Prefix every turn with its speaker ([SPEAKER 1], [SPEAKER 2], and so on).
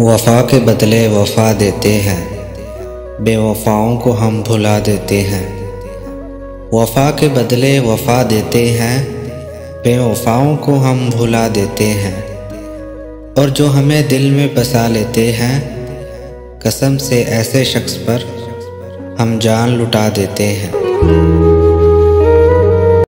[SPEAKER 1] वफा के बदले वफा देते हैं। बेवफाओं को हम भुला देते हैं। वफा के बदले वफा देते हैं। बेवफाओं को हम भुला देते हैं। और जो हमें दिल में बसा लेते हैं, कसम से ऐसे शख्स पर हम जान लुटा देते हैं।